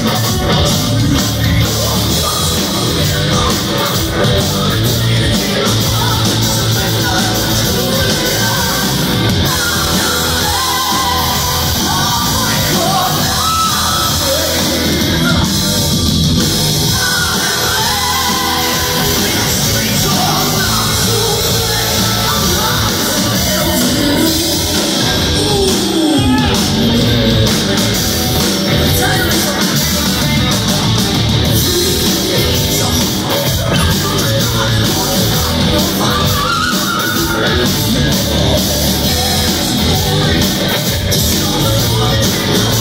Thank Thank you.